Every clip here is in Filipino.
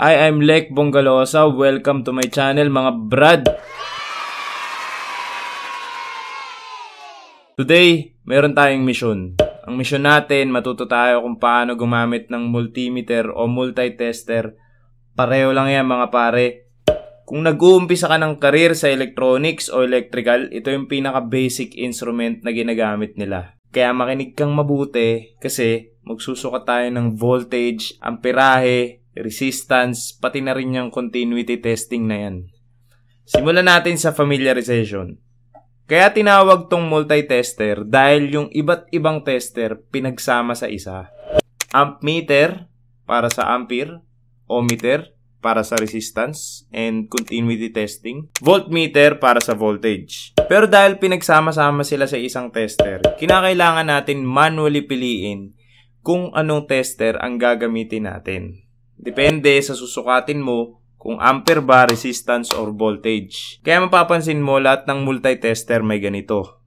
Hi, I'm Lek Bongalosa. Welcome to my channel mga brad. Today, meron tayong mission. Ang mission natin, matuto tayo kung paano gumamit ng multimeter o multitester. Pareho lang yan mga pare. Kung nag-uumpisa ka ng career sa electronics o electrical, ito yung pinaka-basic instrument na ginagamit nila. Kaya makinig kang mabuti kasi magsusukat tayo ng voltage, amperahe, resistance, pati na rin yung continuity testing na yan. Simulan natin sa familiarization. Kaya tinawag tong multitester dahil yung iba't ibang tester pinagsama sa isa. Ampmeter para sa ampere, ohmmeter para sa resistance and continuity testing, voltmeter para sa voltage. Pero dahil pinagsama-sama sila sa isang tester, kinakailangan natin manually piliin kung anong tester ang gagamitin natin. Depende sa susukatin mo kung ampere ba, resistance, or voltage. Kaya mapapansin mo lahat ng multitester may ganito.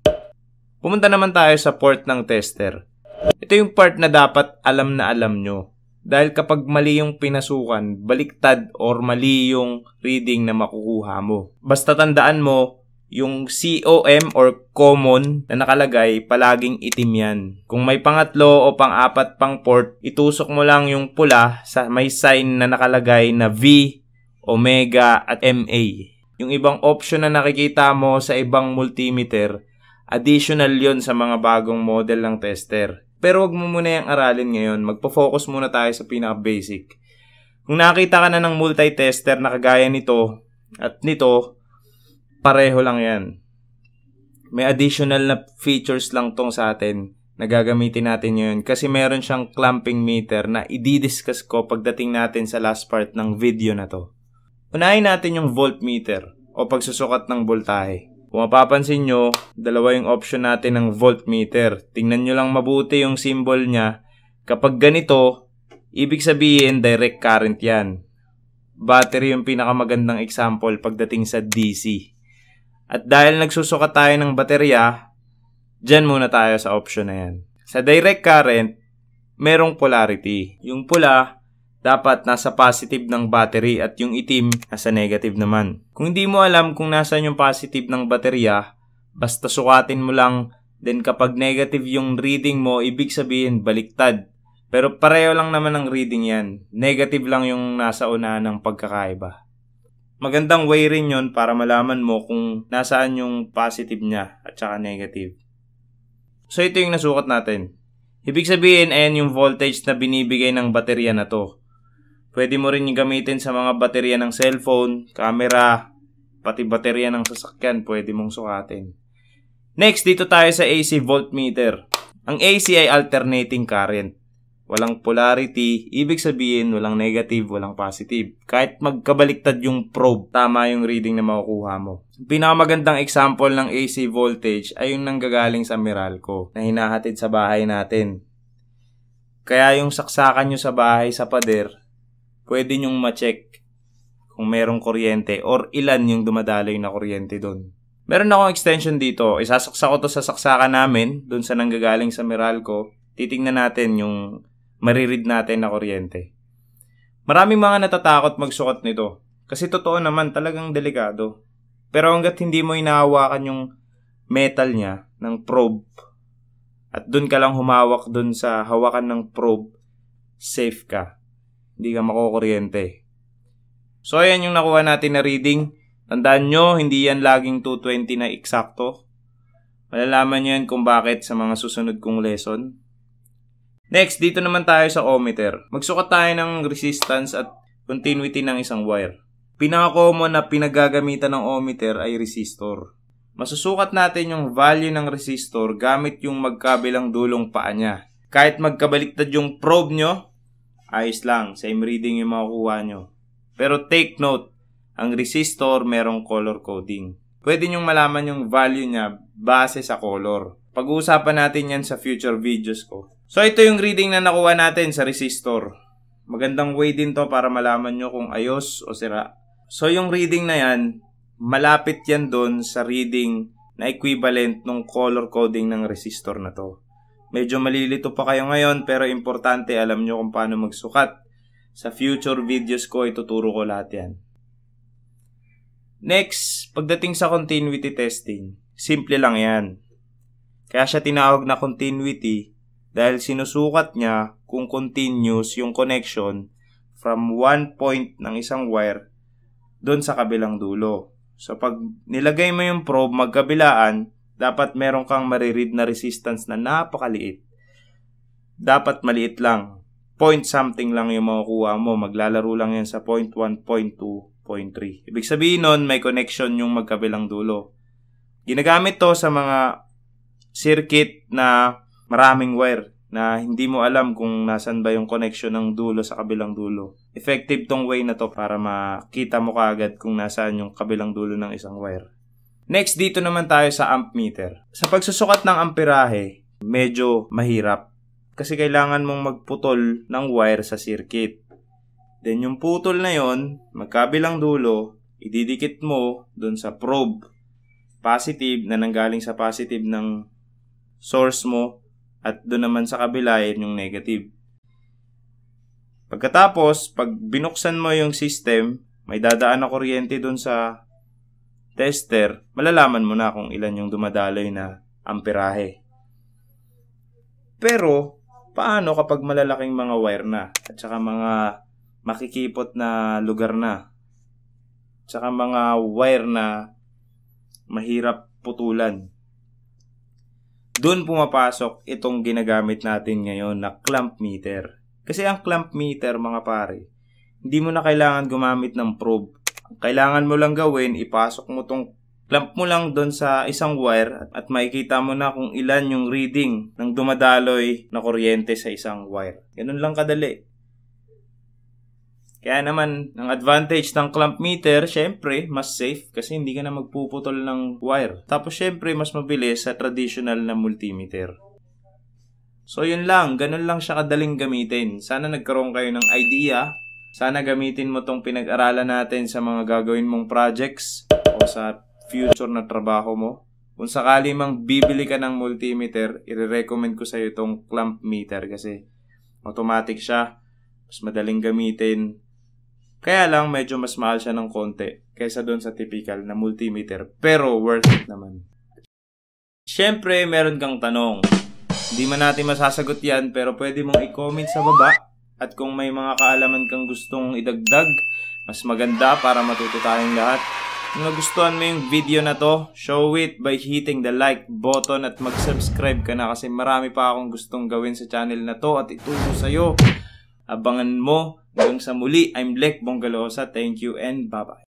Pumunta naman tayo sa port ng tester. Ito yung part na dapat alam na alam nyo. Dahil kapag mali yung pinasukan, baliktad or mali yung reading na makukuha mo. Basta tandaan mo, yung COM or common na nakalagay, palaging itim yan. Kung may pangatlo o pang-apat pang port, itusok mo lang yung pula sa may sign na nakalagay na V, Omega at MA. Yung ibang option na nakikita mo sa ibang multimeter, additional yon sa mga bagong model ng tester. Pero wag mo muna yung aralin ngayon. Magpo-focus muna tayo sa pinaka-basic. Kung nakita ka na ng multi-tester na kagaya nito at nito, pareho lang yan. May additional na features lang tong sa atin na gagamitin natin ngayon kasi meron siyang clamping meter na i-discuss ko pagdating natin sa last part ng video na to. Unahin natin yung voltmeter o pagsusukat ng voltahe. Kung mapapansin nyo, dalawa yung option natin ng voltmeter. Tingnan nyo lang mabuti yung symbol niya. Kapag ganito, ibig sabihin direct current yan. Battery yung pinakamagandang example pagdating sa DC. At dahil nagsusukat tayo ng baterya, dyan muna tayo sa option na yan. Sa direct current, merong polarity. Yung pula, dapat nasa positive ng battery at yung itim nasa negative naman. Kung hindi mo alam kung nasa yung positive ng baterya, basta sukatin mo lang then kapag negative yung reading mo, ibig sabihin baliktad. Pero pareho lang naman ang reading yan. Negative lang yung nasa una ng pagkakaiba. Magandang way rin yon para malaman mo kung nasaan yung positive niya at saka negative. So ito yung nasukat natin. Ibig sabihin, ayan yung voltage na binibigay ng baterya na to. Pwede mo rin yung gamitin sa mga baterya ng cellphone, camera, pati baterya ng sasakyan, pwede mong sukatin. Next, dito tayo sa AC voltmeter. Ang AC ay alternating current. Walang polarity, ibig sabihin walang negative, walang positive. Kahit magkabaliktad yung probe, tama yung reading na makukuha mo. Pinakamagandang example ng AC voltage ay yung nanggagaling sa Meralco na hinahatid sa bahay natin. Kaya yung saksakan nyo sa bahay sa pader, pwede nyong ma-check kung merong kuryente or ilan yung dumadaloy na kuryente doon. Meron akong extension dito. Isasaksa ko to sa saksakan namin doon sa nanggagaling sa Meralco. Titingnan natin yung mariread natin na kuryente. Maraming mga natatakot magsukat nito. Kasi totoo naman talagang delikado. Pero hanggat hindi mo inahawakan yung metal niya ng probe at doon ka lang humawak doon sa hawakan ng probe, safe ka hindi ka makukuryente. So, ayan yung nakuha natin na reading. Tandaan nyo, hindi yan laging 220 na eksakto. Malalaman nyo yan kung bakit sa mga susunod kong lesson. Next, dito naman tayo sa ohmmeter. Magsukat tayo ng resistance at continuity ng isang wire. Pinaka-common na pinagagamitan ng ohmmeter ay resistor. Masusukat natin yung value ng resistor gamit yung magkabilang dulong paa niya. Kahit magkabaliktad yung probe nyo, ayos lang, same reading yung makukuha nyo. Pero take note, ang resistor merong color coding. Pwede nyong malaman yung value niya base sa color. Pag-uusapan natin yan sa future videos ko. So ito yung reading na nakuha natin sa resistor. Magandang way din to para malaman nyo kung ayos o sira. So yung reading na yan, malapit yan doon sa reading na equivalent ng color coding ng resistor na to. Medyo malilito pa kayo ngayon pero importante alam nyo kung paano magsukat Sa future videos ko, ituturo ko lahat yan. Next, pagdating sa continuity testing, simple lang yan. Kaya siya tinawag na continuity dahil sinusukat niya kung continuous yung connection from one point ng isang wire doon sa kabilang dulo. So pag nilagay mo yung probe magkabilaan, dapat meron kang mariread na resistance na napakaliit. Dapat maliit lang. Point something lang yung makukuha mo. Maglalaro lang yan sa point 1, point 2, point 3. Ibig sabihin nun, may connection yung magkabilang dulo. Ginagamit to sa mga circuit na maraming wire na hindi mo alam kung nasan ba yung connection ng dulo sa kabilang dulo. Effective tong way na to para makita mo kaagad kung nasaan yung kabilang dulo ng isang wire. Next, dito naman tayo sa amp meter. Sa pagsusukat ng amperahe, medyo mahirap. Kasi kailangan mong magputol ng wire sa circuit. Then yung putol na yon, magkabilang dulo, ididikit mo dun sa probe positive na nanggaling sa positive ng source mo at doon naman sa kabila, yun yung negative. Pagkatapos, pag binuksan mo yung system, may dadaan na kuryente doon sa tester, malalaman mo na kung ilan yung dumadaloy na amperahe. Pero, paano kapag malalaking mga wire na at saka mga makikipot na lugar na? At saka mga wire na mahirap putulan doon pumapasok itong ginagamit natin ngayon na clamp meter. Kasi ang clamp meter, mga pare, hindi mo na kailangan gumamit ng probe. Ang kailangan mo lang gawin, ipasok mo tong clamp mo lang doon sa isang wire at makikita mo na kung ilan yung reading ng dumadaloy na kuryente sa isang wire. Ganun lang kadali. Kaya naman, ang advantage ng clamp meter, syempre, mas safe kasi hindi ka na magpuputol ng wire. Tapos syempre, mas mabilis sa traditional na multimeter. So yun lang, ganun lang siya kadaling gamitin. Sana nagkaroon kayo ng idea. Sana gamitin mo tong pinag-aralan natin sa mga gagawin mong projects o sa future na trabaho mo. Kung sakali mang bibili ka ng multimeter, i-recommend ko sa iyo itong clamp meter kasi automatic siya. Mas madaling gamitin kaya lang medyo mas mahal siya ng konti kaysa doon sa typical na multimeter. Pero worth it naman. Siyempre, meron kang tanong. Hindi man natin masasagot yan pero pwede mong i-comment sa baba. At kung may mga kaalaman kang gustong idagdag, mas maganda para matuto tayong lahat. Kung nagustuhan mo yung video na to, show it by hitting the like button at mag-subscribe ka na kasi marami pa akong gustong gawin sa channel na to at ituro sa'yo. Abangan mo Hanggang sa muli, I'm Lek Bongalosa. Thank you and bye-bye.